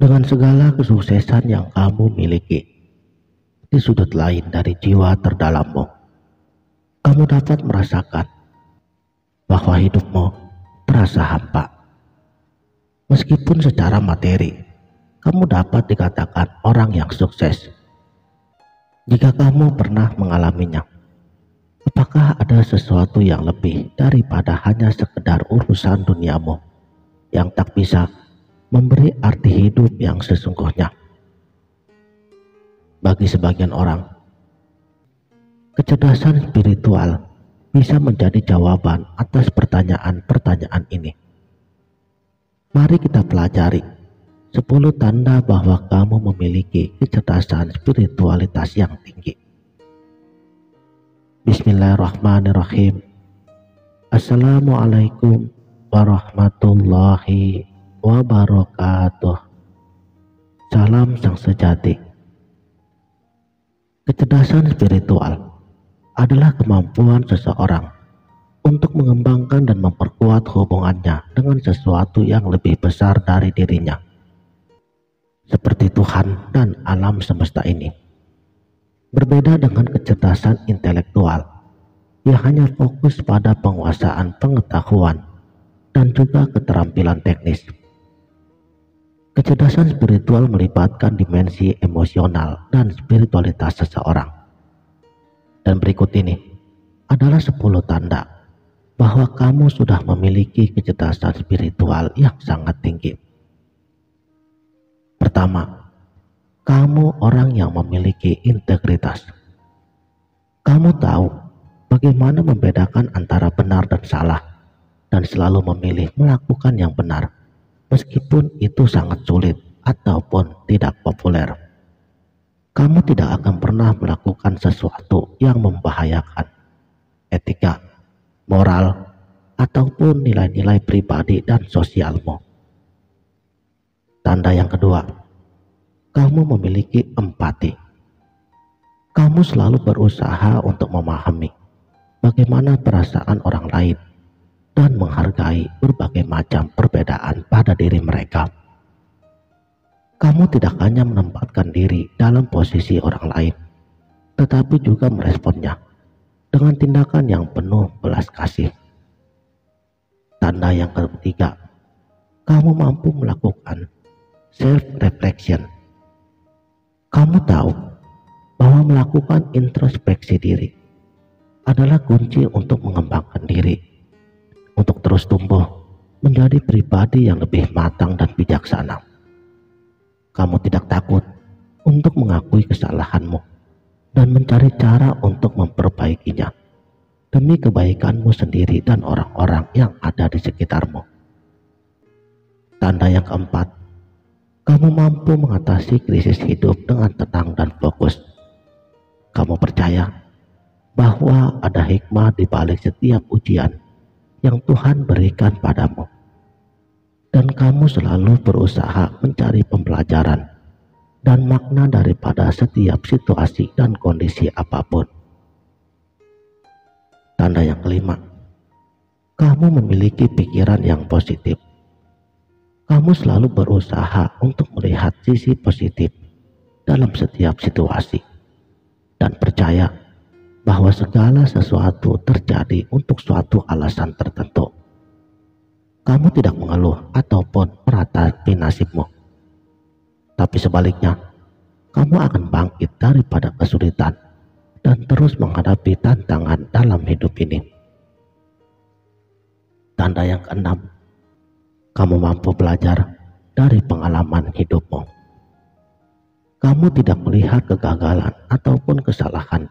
Dengan segala kesuksesan yang kamu miliki di sudut lain dari jiwa terdalammu, kamu dapat merasakan bahwa hidupmu terasa hampa. Meskipun secara materi, kamu dapat dikatakan orang yang sukses. Jika kamu pernah mengalaminya, apakah ada sesuatu yang lebih daripada hanya sekedar urusan duniamu yang tak bisa memberi arti hidup yang sesungguhnya. Bagi sebagian orang, kecerdasan spiritual bisa menjadi jawaban atas pertanyaan-pertanyaan ini. Mari kita pelajari 10 tanda bahwa kamu memiliki kecerdasan spiritualitas yang tinggi. Bismillahirrahmanirrahim. Assalamualaikum warahmatullahi wabarakatuh. Salam sang sejati. Kecerdasan spiritual adalah kemampuan seseorang untuk mengembangkan dan memperkuat hubungannya dengan sesuatu yang lebih besar dari dirinya, seperti Tuhan dan alam semesta ini. Berbeda dengan kecerdasan intelektual yang hanya fokus pada penguasaan pengetahuan dan juga keterampilan teknis. Kecerdasan spiritual melibatkan dimensi emosional dan spiritualitas seseorang. Dan berikut ini adalah 10 tanda bahwa kamu sudah memiliki kecerdasan spiritual yang sangat tinggi. Pertama, kamu orang yang memiliki integritas. Kamu tahu bagaimana membedakan antara benar dan salah dan selalu memilih melakukan yang benar meskipun itu sangat sulit ataupun tidak populer. Kamu tidak akan pernah melakukan sesuatu yang membahayakan etika, moral, ataupun nilai-nilai pribadi dan sosialmu. Tanda yang kedua, kamu memiliki empati. Kamu selalu berusaha untuk memahami bagaimana perasaan orang lain dan menghargai berbagai macam perbedaan pada diri mereka. Kamu tidak hanya menempatkan diri dalam posisi orang lain, tetapi juga meresponnya dengan tindakan yang penuh belas kasih. Tanda yang ketiga, kamu mampu melakukan self-reflection. Kamu tahu bahwa melakukan introspeksi diri adalah kunci untuk mengembangkan diri untuk terus tumbuh menjadi pribadi yang lebih matang dan bijaksana. Kamu tidak takut untuk mengakui kesalahanmu dan mencari cara untuk memperbaikinya demi kebaikanmu sendiri dan orang-orang yang ada di sekitarmu. Tanda yang keempat, kamu mampu mengatasi krisis hidup dengan tenang dan fokus. Kamu percaya bahwa ada hikmah di balik setiap ujian yang Tuhan berikan padamu. Dan kamu selalu berusaha mencari pembelajaran dan makna daripada setiap situasi dan kondisi apa pun. Tanda yang kelima, kamu memiliki pikiran yang positif. Kamu selalu berusaha untuk melihat sisi positif dalam setiap situasi dan percaya bahwa segala sesuatu terjadi untuk suatu alasan tertentu. Kamu tidak mengeluh ataupun meratapi nasibmu. Tapi sebaliknya, kamu akan bangkit daripada kesulitan dan terus menghadapi tantangan dalam hidup ini. Tanda yang keenam, kamu mampu belajar dari pengalaman hidupmu. Kamu tidak melihat kegagalan ataupun kesalahan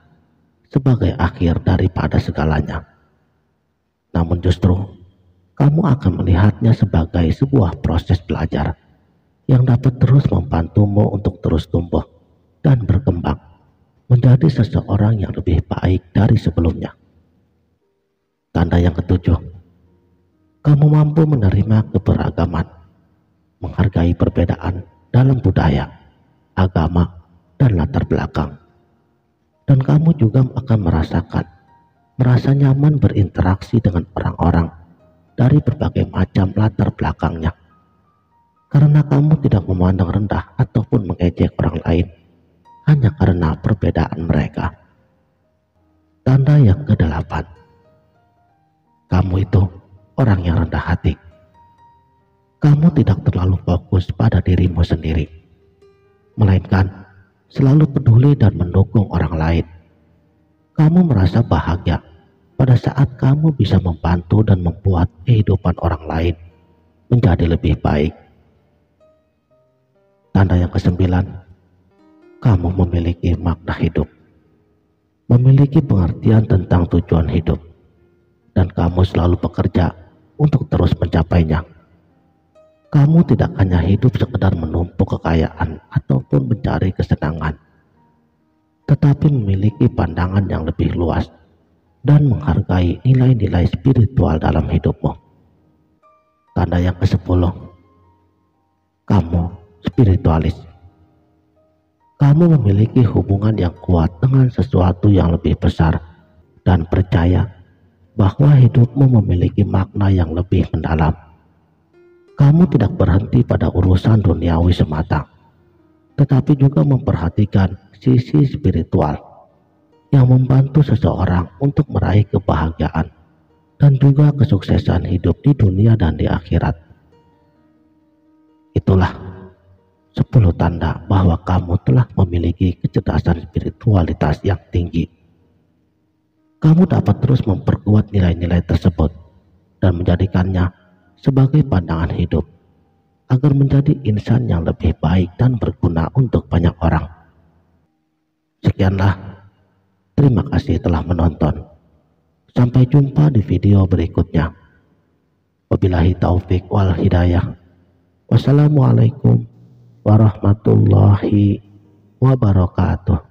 sebagai akhir daripada segalanya. Namun justru kamu akan melihatnya sebagai sebuah proses belajar yang dapat terus membantumu untuk terus tumbuh dan berkembang menjadi seseorang yang lebih baik dari sebelumnya. Tanda yang ketujuh, kamu mampu menerima keberagaman, menghargai perbedaan dalam budaya, agama, dan latar belakang dan kamu juga akan merasakan merasa nyaman berinteraksi dengan orang-orang dari berbagai macam latar belakangnya. karena kamu tidak memandang rendah ataupun mengejek orang lain hanya karena perbedaan mereka. Tanda yang kedelapan, kamu itu orang yang rendah hati. Kamu tidak terlalu fokus pada dirimu sendiri, melainkan selalu peduli dan mendukung orang lain. Kamu merasa bahagia pada saat kamu bisa membantu dan membuat kehidupan orang lain menjadi lebih baik. Tanda yang kesembilan, kamu memiliki makna hidup, memiliki pengertian tentang tujuan hidup, dan kamu selalu bekerja untuk terus mencapainya. Kamu tidak hanya hidup sekedar menumpuk kekayaan ataupun mencari kesenangan, tetapi memiliki pandangan yang lebih luas dan menghargai nilai-nilai spiritual dalam hidupmu. Tanda yang ke-10, kamu spiritualis. Kamu memiliki hubungan yang kuat dengan sesuatu yang lebih besar dan percaya bahwa hidupmu memiliki makna yang lebih mendalam. Kamu tidak berhenti pada urusan duniawi semata, tetapi juga memperhatikan sisi spiritual yang membantu seseorang untuk meraih kebahagiaan dan juga kesuksesan hidup di dunia dan di akhirat. Itulah 10 tanda bahwa kamu telah memiliki kecerdasan spiritualitas yang tinggi. Kamu dapat terus memperkuat nilai-nilai tersebut dan menjadikannya sebagai pandangan hidup agar menjadi insan yang lebih baik dan berguna untuk banyak orang. Sekianlah, terima kasih telah menonton. Sampai jumpa di video berikutnya. Wabillahi taufik wal hidayah. Wassalamualaikum warahmatullahi wabarakatuh.